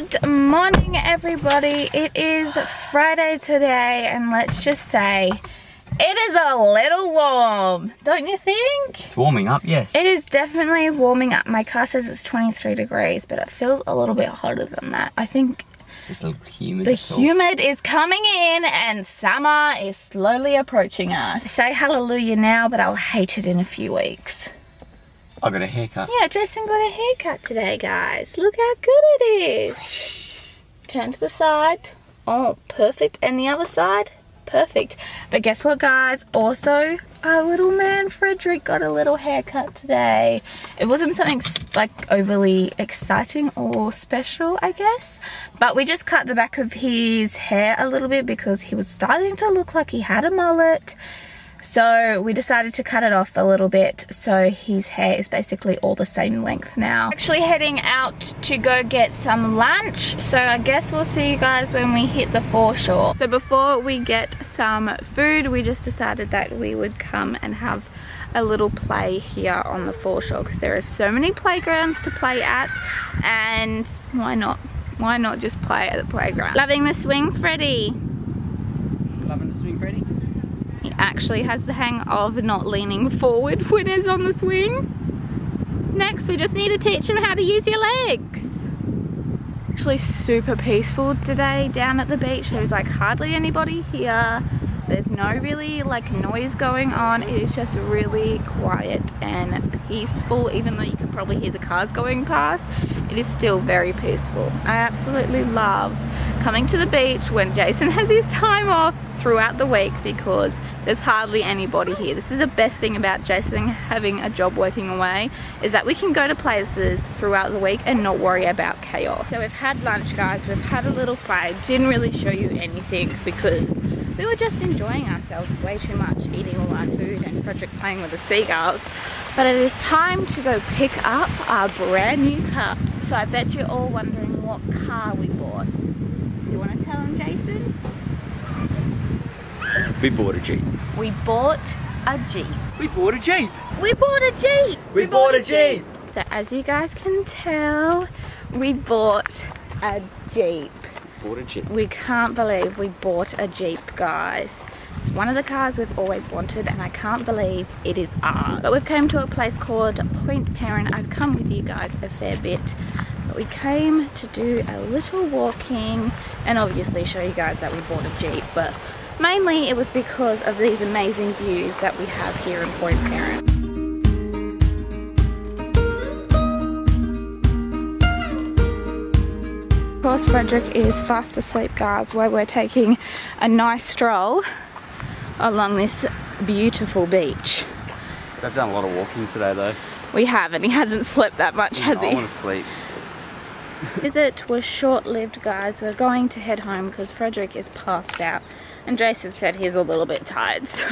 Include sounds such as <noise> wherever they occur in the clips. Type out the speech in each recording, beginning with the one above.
Good morning, everybody. It is Friday today, and let's just say it is a little warm, don't you think? It's warming up, yes. It is definitely warming up. My car says it's 23 degrees, but it feels a little bit hotter than that. I think It's just a little humid. the humid is coming in and summer is slowly approaching us. Say hallelujah now, but I'll hate it in a few weeks. I got a haircut. Yeah, Jason got a haircut today, guys. Look how good it is. Turn to the side. Oh, perfect. And the other side, perfect. But guess what, guys? Also, our little man Frederick got a little haircut today. It wasn't something like overly exciting or special, I guess. But we just cut the back of his hair a little bit because he was starting to look like he had a mullet. So we decided to cut it off a little bit so his hair is basically all the same length now. Actually heading out to go get some lunch. So I guess we'll see you guys when we hit the foreshore. So before we get some food, we just decided that we would come and have a little play here on the foreshore because there are so many playgrounds to play at and why not? Why not just play at the playground? Loving the swings, Freddie? Loving the swing, Freddy? He actually has the hang of not leaning forward when he's on the swing. Next, we just need to teach him how to use your legs. Actually super peaceful today down at the beach. There's like hardly anybody here. There's no really like noise going on. It is just really quiet and peaceful even though you can probably hear the cars going past. It is still very peaceful. I absolutely love coming to the beach when Jason <laughs> has his time off throughout the week because there's hardly anybody here. This is the best thing about Jason having a job working away is that we can go to places throughout the week and not worry about chaos. So we've had lunch guys, we've had a little play. Didn't really show you anything because we were just enjoying ourselves way too much eating all our food and Frederick playing with the seagulls. But it is time to go pick up our brand new car. So I bet you're all wondering what car we bought. Do you want to tell them Jason? We bought a Jeep. We bought a Jeep. We bought a Jeep. We bought a Jeep! We, bought, a Jeep. So as you guys can tell, we bought a Jeep. We Bought a Jeep. We can't believe we bought a Jeep, guys. It's one of the cars we've always wanted and I can't believe it is ours. But we've come to a place called Point Peron. I've come with you guys a fair bit. But we came to do a little walking and obviously show you guys that we bought a Jeep. But mainly it was because of these amazing views that we have here in Point Peron. Of course, Frederick is fast asleep, guys, while we're taking a nice stroll along this beautiful beach. I've done a lot of walking today though. We have, and he hasn't slept that much, has he? I want to sleep. Visit was short-lived, guys. We're going to head home because Frederick is passed out, and Jason said he's a little bit tired, <laughs> so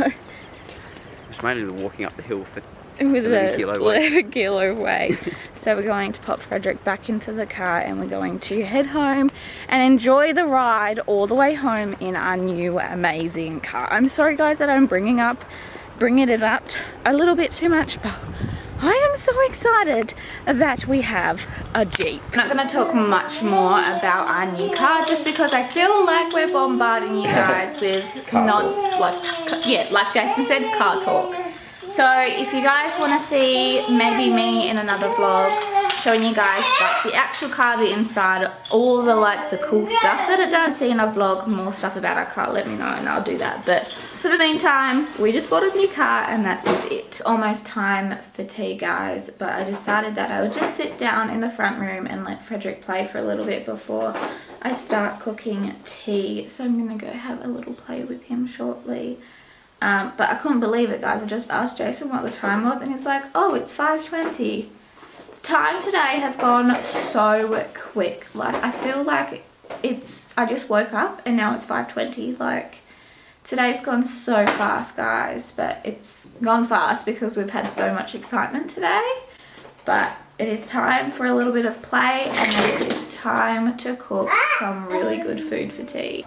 It's mainly the walking up the hill for with 11 a kilo weight. 11 kilo weight. so we're going to pop Frederick back into the car and we're going to head home and enjoy the ride all the way home in our new amazing car. I'm sorry guys that I'm bringing up, bringing it up a little bit too much, but I am so excited that we have a Jeep. I'm not going to talk much more about our new car just because I feel like we're bombarding you <laughs> guys with nods, like, yeah, like Jason said, car talk. So if you guys want to see maybe me in another vlog showing you guys like the actual car, the inside, all the like the cool stuff that it does, see in a vlog more stuff about our car, let me know and I'll do that. But for the meantime, we just bought a new car and that is it. Almost time for tea guys, but I decided that I would just sit down in the front room and let Frederick play for a little bit before I start cooking tea. So I'm gonna go have a little play with him shortly. Um, but I couldn't believe it, guys. I just asked Jason what the time was, and he's like, oh, it's 5.20. The time today has gone so quick. Like, I feel like it's, I just woke up, and now it's 5.20. Like, today's gone so fast, guys. But it's gone fast because we've had so much excitement today. But it is time for a little bit of play, and then it is time to cook some really good food for tea.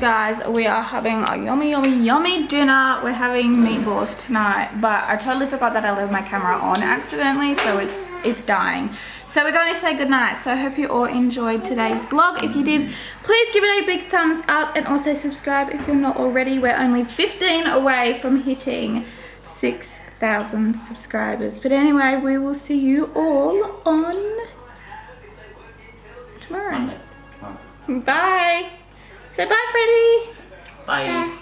Guys. We are having a yummy yummy yummy dinner. We're having meatballs tonight but I totally forgot that I left my camera on accidentally so it's it's dying. So we're going to say goodnight. So I hope you all enjoyed today's vlog. If you did, please give it a big thumbs up and also subscribe if you're not already. We're only 15 away from hitting 6,000 subscribers. But anyway, we will see you all on tomorrow. Bye. Say bye, Freddie. Bye.